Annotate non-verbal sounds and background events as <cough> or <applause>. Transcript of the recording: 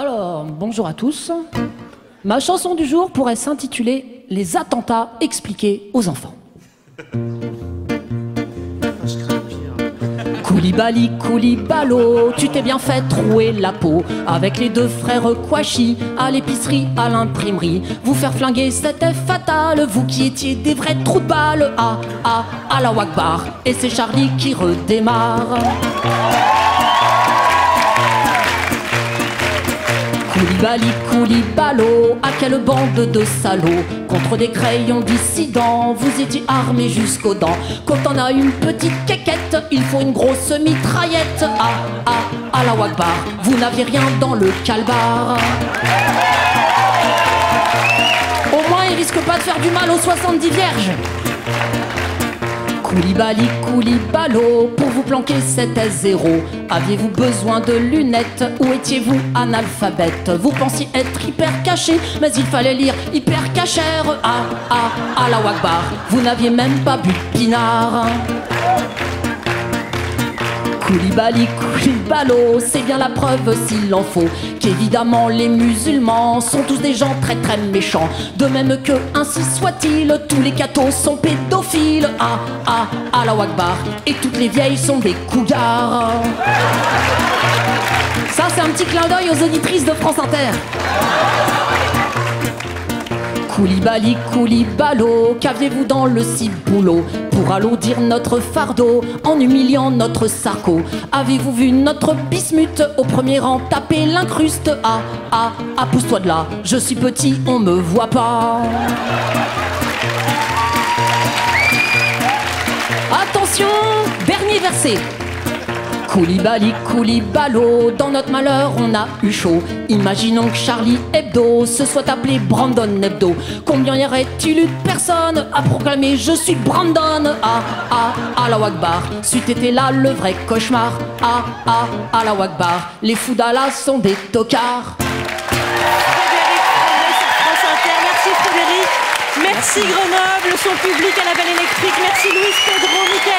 Alors, bonjour à tous. Ma chanson du jour pourrait s'intituler Les attentats expliqués aux enfants. <laughs> Koulibaly, Koulibalo, tu t'es bien fait trouer la peau avec les deux frères Kouachi à l'épicerie, à l'imprimerie. Vous faire flinguer, c'était fatal, vous qui étiez des vrais trous de balles. Ah, ah, à la Wakbar, et c'est Charlie qui redémarre. Koulibalo, à quelle bande de salauds Contre des crayons dissidents, vous étiez armés jusqu'aux dents. Quand on a une petite quéquette, il faut une grosse mitraillette. Ah, ah, à la Wakbar, vous n'aviez rien dans le calbar. Au moins il risque pas de faire du mal aux 70 vierges Koulibaly, Koulibalo, pour vous planquer c'était zéro. Aviez-vous besoin de lunettes ou étiez-vous analphabète? Vous pensiez être hyper caché, mais il fallait lire hyper cachère. Ah, ah, à la Wakbar, vous n'aviez même pas bu pinard. Koulibaly, Koulibalo, c'est bien la preuve s'il en faut qu'évidemment les musulmans sont tous des gens très très méchants. De même que ainsi soit-il, tous les cathos sont pédophiles. Ah ah, à la Wakbar, et toutes les vieilles sont des cougards. Ça c'est un petit clin d'œil aux auditrices de France Inter. Koulibaly, Koulibalo, qu'aviez-vous dans le ciboulot Pour alourdir notre fardeau en humiliant notre sarco? Avez-vous vu notre bismuth au premier rang taper l'incruste? Ah, ah, ah, pousse-toi de là, je suis petit, on me voit pas. Attention, dernier verset Koulibaly, Koulibalo, dans notre malheur on a eu chaud. Imaginons que Charlie Hebdo se soit appelé Brandon Hebdo. Combien y aurait-il eu de personnes à proclamer je suis Brandon Ah ah, à la Wakbar, c'eût été là le vrai cauchemar. Ah ah, à la Wakbar, les fous d'Allah sont des tocards. Merci Frédéric. Merci Grenoble, son public à la Belle électrique. Merci Louis